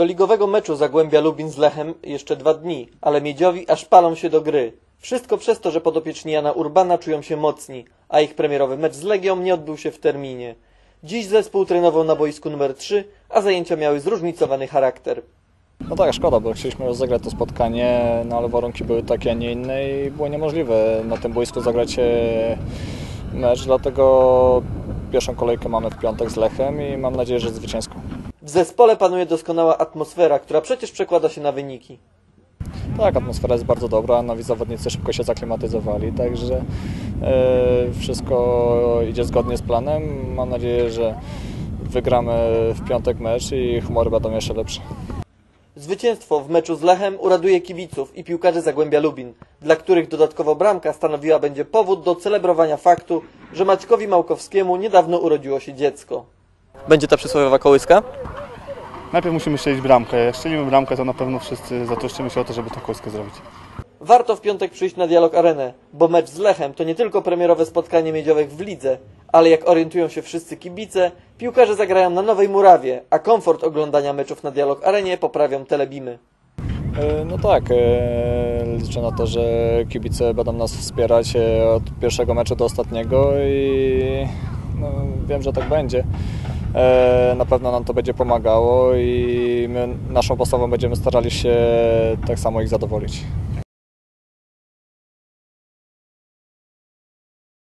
Do ligowego meczu Zagłębia Lubin z Lechem jeszcze dwa dni, ale Miedziowi aż palą się do gry. Wszystko przez to, że podopieczni Jana Urbana czują się mocni, a ich premierowy mecz z Legią nie odbył się w terminie. Dziś zespół trenował na boisku numer 3, a zajęcia miały zróżnicowany charakter. No tak, szkoda, bo chcieliśmy rozegrać to spotkanie, no ale warunki były takie, a nie inne i było niemożliwe na tym boisku zagrać e, mecz, dlatego pierwszą kolejkę mamy w piątek z Lechem i mam nadzieję, że zwycięską. W zespole panuje doskonała atmosfera, która przecież przekłada się na wyniki. Tak, atmosfera jest bardzo dobra, nowi zawodnicy szybko się zaklimatyzowali, także e, wszystko idzie zgodnie z planem. Mam nadzieję, że wygramy w piątek mecz i humory będą jeszcze lepsze. Zwycięstwo w meczu z Lechem uraduje kibiców i piłkarzy Zagłębia Lubin, dla których dodatkowo bramka stanowiła będzie powód do celebrowania faktu, że Maćkowi Małkowskiemu niedawno urodziło się dziecko. Będzie ta przysłowiowa kołyska? Najpierw musimy strzelić bramkę. Jak strzelimy bramkę, to na pewno wszyscy zatroszczymy się o to, żeby tą kostkę zrobić. Warto w piątek przyjść na Dialog Arenę, bo mecz z Lechem to nie tylko premierowe spotkanie miedziowych w lidze, ale jak orientują się wszyscy kibice, piłkarze zagrają na Nowej Murawie, a komfort oglądania meczów na Dialog Arenie poprawią telebimy. E, No tak, e, liczę na to, że kibice będą nas wspierać e, od pierwszego meczu do ostatniego i no, wiem, że tak będzie. E, Na pewno nam to będzie pomagało i my naszą postawą będziemy starali się tak samo ich zadowolić.